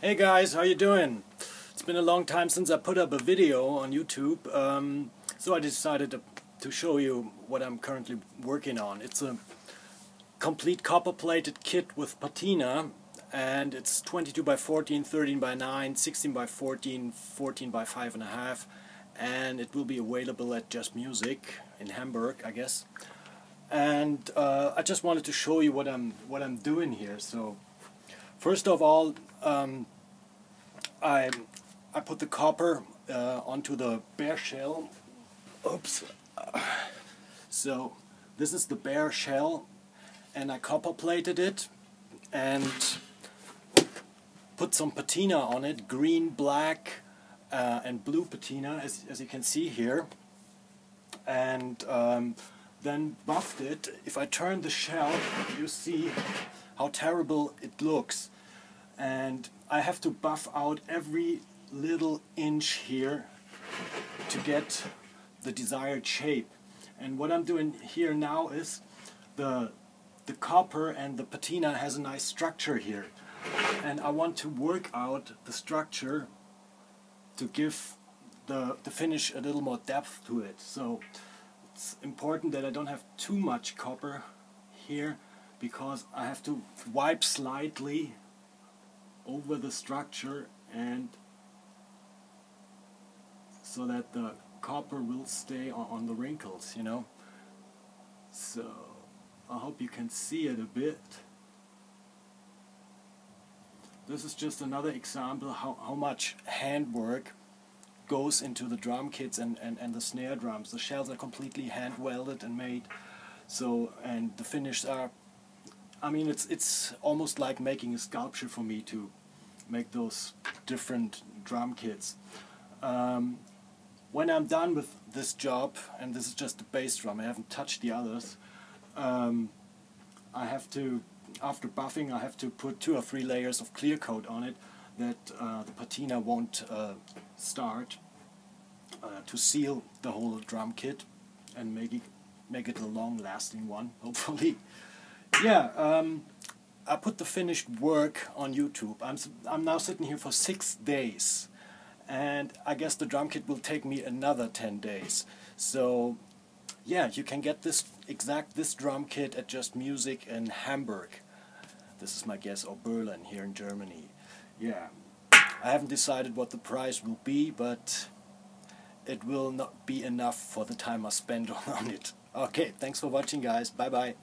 Hey guys, how you doing? It's been a long time since I put up a video on YouTube, um, so I decided to, to show you what I'm currently working on. It's a complete copper-plated kit with patina, and it's 22 by 14, 13 by 9, 16 by 14, 14 by 5.5, and it will be available at Just Music in Hamburg, I guess. And uh, I just wanted to show you what I'm what I'm doing here. So First of all, um, I I put the copper uh, onto the bare shell. Oops. So this is the bare shell, and I copper plated it, and put some patina on it, green, black, uh, and blue patina, as as you can see here, and um, then buffed it. If I turn the shell, you see how terrible it looks. And I have to buff out every little inch here to get the desired shape. And what I'm doing here now is the the copper and the patina has a nice structure here. And I want to work out the structure to give the, the finish a little more depth to it. So it's important that I don't have too much copper here because I have to wipe slightly over the structure and so that the copper will stay on, the wrinkles, you know. So I hope you can see it a bit. This is just another example how, how much handwork goes into the drum kits and, and, and the snare drums. The shells are completely hand welded and made so and the finishes are I mean, it's it's almost like making a sculpture for me to make those different drum kits. Um, when I'm done with this job, and this is just the bass drum, I haven't touched the others. Um, I have to, after buffing, I have to put two or three layers of clear coat on it that uh, the patina won't uh, start uh, to seal the whole drum kit and make it make it a long-lasting one, hopefully yeah, um, I put the finished work on YouTube. I'm, I'm now sitting here for six days, and I guess the drum kit will take me another 10 days. So, yeah, you can get this exact this drum kit at Just Music in Hamburg. This is my guess, or Berlin here in Germany. Yeah, I haven't decided what the price will be, but it will not be enough for the time I spend on it. Okay, thanks for watching guys. Bye bye.